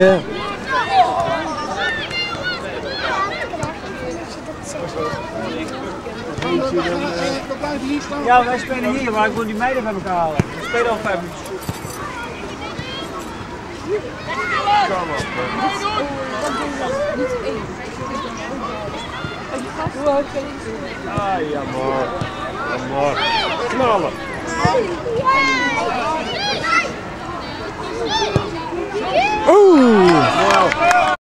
Ja. Ja, wij spelen hier, maar ik wil die meiden bij elkaar halen. We spelen al vijf minuten. Ah, jammer. Jammer. Knallen.